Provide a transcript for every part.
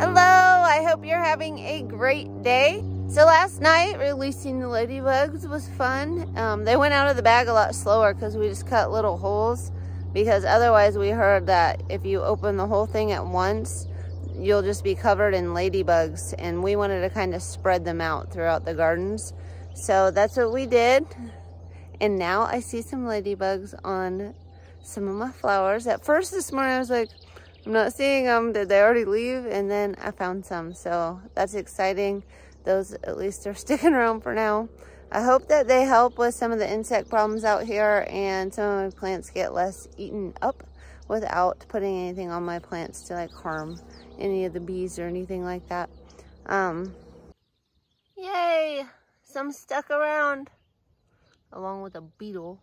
Hello, I hope you're having a great day. So last night, releasing the ladybugs was fun. Um, they went out of the bag a lot slower because we just cut little holes because otherwise we heard that if you open the whole thing at once, you'll just be covered in ladybugs and we wanted to kind of spread them out throughout the gardens. So that's what we did. And now I see some ladybugs on some of my flowers. At first this morning I was like, I'm not seeing them. Did they already leave? And then I found some. So that's exciting. Those at least are sticking around for now. I hope that they help with some of the insect problems out here and some of my plants get less eaten up without putting anything on my plants to like harm any of the bees or anything like that. Um, yay! Some stuck around along with a beetle.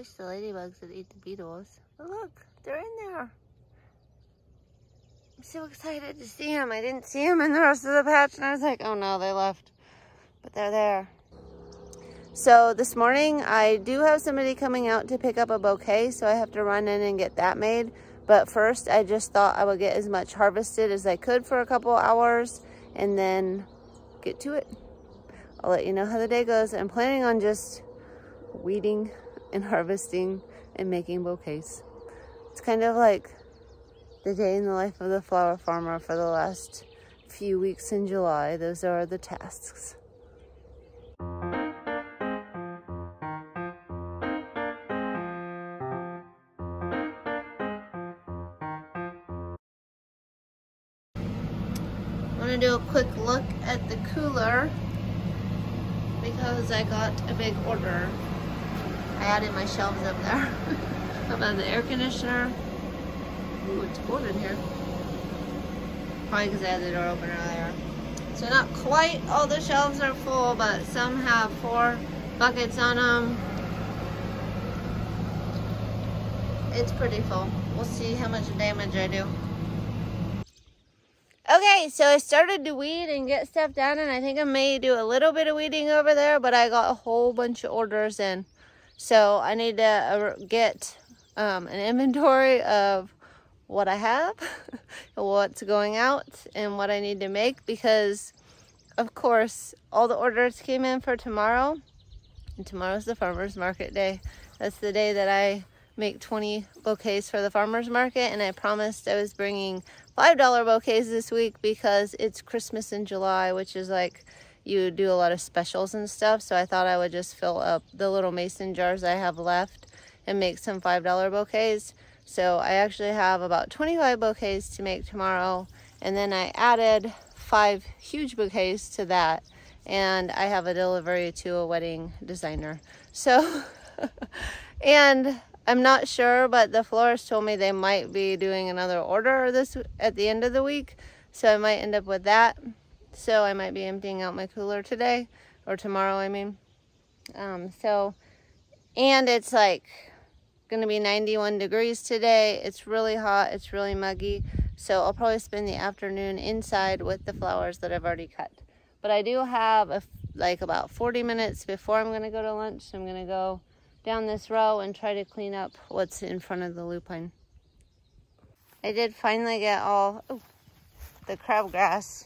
Wish the ladybugs would eat the beetles. But look, they're in there. I'm so excited to see them. I didn't see them in the rest of the patch and I was like, oh no, they left. But they're there. So this morning I do have somebody coming out to pick up a bouquet, so I have to run in and get that made. But first I just thought I would get as much harvested as I could for a couple hours and then get to it. I'll let you know how the day goes. I'm planning on just weeding and harvesting and making bouquets. It's kind of like the day in the life of the flower farmer for the last few weeks in July. Those are the tasks. I'm gonna do a quick look at the cooler because I got a big order. Added my shelves up there. about the air conditioner. Ooh, it's cold in here. Probably because I had the door open earlier. So not quite all the shelves are full, but some have four buckets on them. It's pretty full. We'll see how much damage I do. Okay, so I started to weed and get stuff done, and I think I may do a little bit of weeding over there, but I got a whole bunch of orders in. So I need to uh, get um, an inventory of what I have, what's going out, and what I need to make because, of course, all the orders came in for tomorrow, and tomorrow's the farmer's market day. That's the day that I make 20 bouquets for the farmer's market, and I promised I was bringing $5 bouquets this week because it's Christmas in July, which is like you do a lot of specials and stuff. So I thought I would just fill up the little mason jars I have left and make some $5 bouquets. So I actually have about 25 bouquets to make tomorrow. And then I added five huge bouquets to that. And I have a delivery to a wedding designer. So, and I'm not sure, but the florist told me they might be doing another order this at the end of the week. So I might end up with that. So I might be emptying out my cooler today or tomorrow, I mean. Um, so, and it's like going to be 91 degrees today. It's really hot. It's really muggy. So I'll probably spend the afternoon inside with the flowers that I've already cut. But I do have a, like about 40 minutes before I'm going to go to lunch. I'm going to go down this row and try to clean up what's in front of the lupine. I did finally get all oh, the crabgrass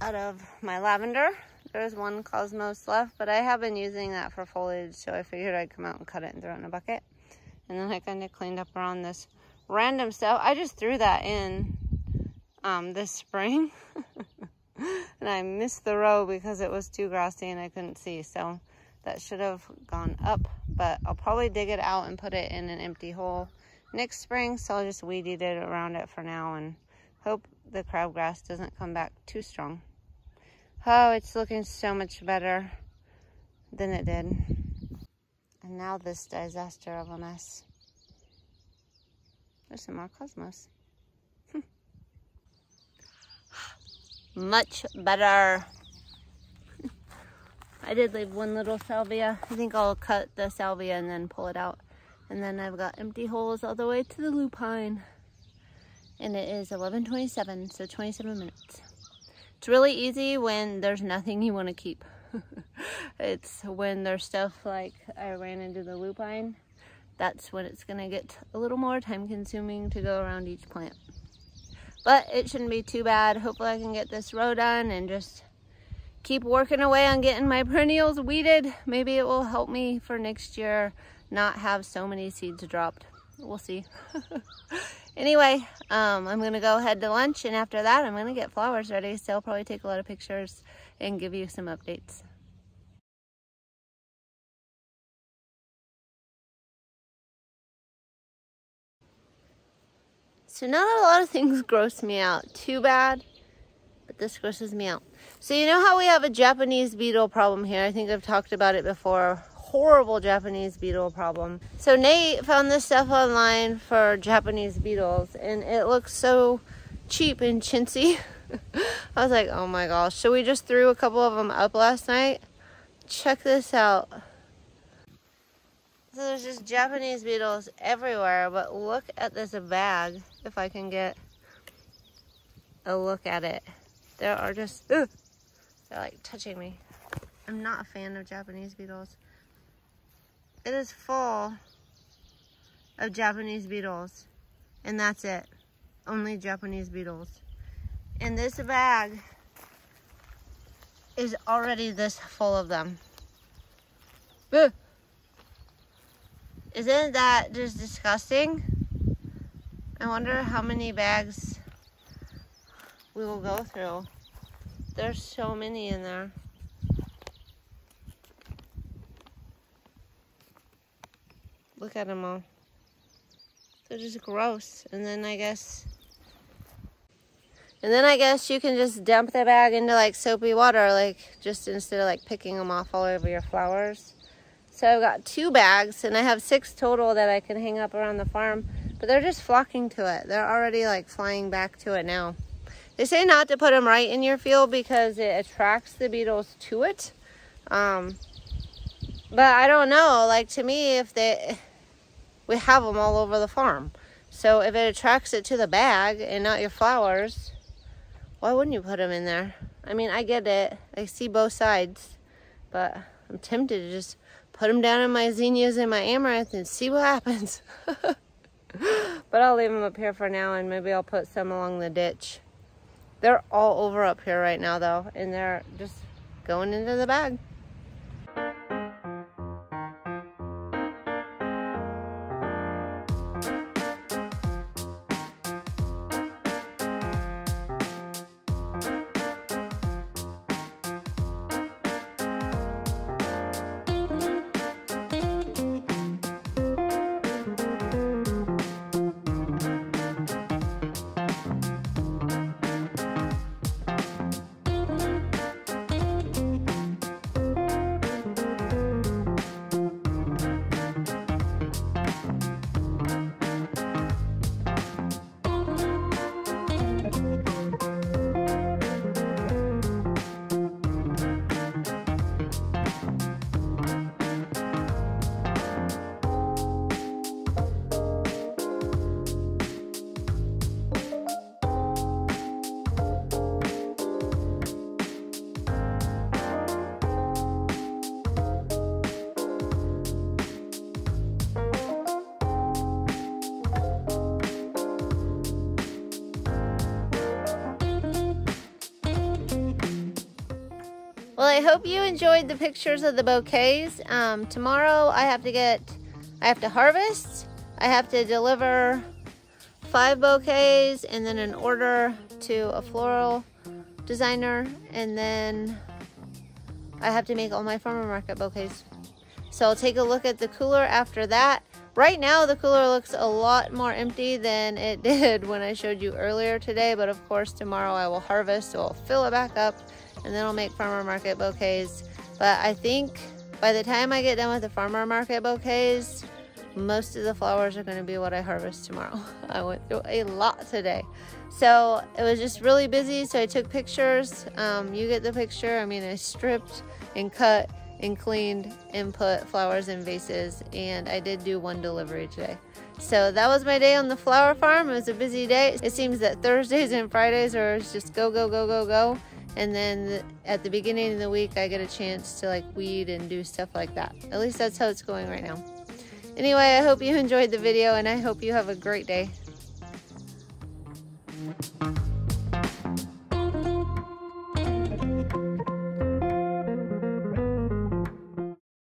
out of my lavender. There's one cosmos left, but I have been using that for foliage, so I figured I'd come out and cut it and throw it in a bucket. And then I kind of cleaned up around this random stuff. I just threw that in um, this spring. and I missed the row because it was too grassy and I couldn't see. So that should have gone up, but I'll probably dig it out and put it in an empty hole next spring. So I'll just weed it around it for now and hope the crabgrass doesn't come back too strong. Oh, it's looking so much better than it did. And now this disaster of a mess. There's some more cosmos. Hmm. much better. I did leave one little salvia. I think I'll cut the salvia and then pull it out. And then I've got empty holes all the way to the lupine. And it is 11.27, so 27 minutes. It's really easy when there's nothing you want to keep. it's when there's stuff like I ran into the lupine that's when it's gonna get a little more time consuming to go around each plant. But it shouldn't be too bad. Hopefully I can get this row done and just keep working away on getting my perennials weeded. Maybe it will help me for next year not have so many seeds dropped. We'll see. anyway, um, I'm gonna go head to lunch and after that I'm gonna get flowers ready. So I'll probably take a lot of pictures and give you some updates. So not a lot of things gross me out too bad, but this grosses me out. So you know how we have a Japanese beetle problem here? I think I've talked about it before. Horrible Japanese beetle problem. So Nate found this stuff online for Japanese beetles and it looks so cheap and chintzy. I was like, oh my gosh. So we just threw a couple of them up last night. Check this out. So there's just Japanese beetles everywhere, but look at this bag, if I can get a look at it. There are just, ugh, they're like touching me. I'm not a fan of Japanese beetles. It is full of Japanese beetles, and that's it. Only Japanese beetles. And this bag is already this full of them. Isn't that just disgusting? I wonder how many bags we will go through. There's so many in there. Look at them all. They're just gross. And then I guess... And then I guess you can just dump the bag into like soapy water, like just instead of like picking them off all over your flowers. So I've got two bags and I have six total that I can hang up around the farm, but they're just flocking to it. They're already like flying back to it now. They say not to put them right in your field because it attracts the beetles to it. Um, but I don't know, like to me, if they, we have them all over the farm. So if it attracts it to the bag and not your flowers, why wouldn't you put them in there? I mean, I get it. I see both sides, but I'm tempted to just put them down in my zinnias and my amaranth and see what happens. but I'll leave them up here for now and maybe I'll put some along the ditch. They're all over up here right now though and they're just going into the bag. Well, I hope you enjoyed the pictures of the bouquets. Um, tomorrow I have to get, I have to harvest. I have to deliver five bouquets and then an order to a floral designer. And then I have to make all my farmer market bouquets. So I'll take a look at the cooler after that. Right now the cooler looks a lot more empty than it did when I showed you earlier today. But of course tomorrow I will harvest, so I'll fill it back up and then I'll make farmer market bouquets. But I think by the time I get done with the farmer market bouquets, most of the flowers are going to be what I harvest tomorrow. I went through a lot today. So it was just really busy, so I took pictures. Um, you get the picture. I mean, I stripped and cut and cleaned and put flowers in vases, and I did do one delivery today. So that was my day on the flower farm. It was a busy day. It seems that Thursdays and Fridays are just go, go, go, go, go and then at the beginning of the week I get a chance to like weed and do stuff like that. At least that's how it's going right now. Anyway, I hope you enjoyed the video and I hope you have a great day.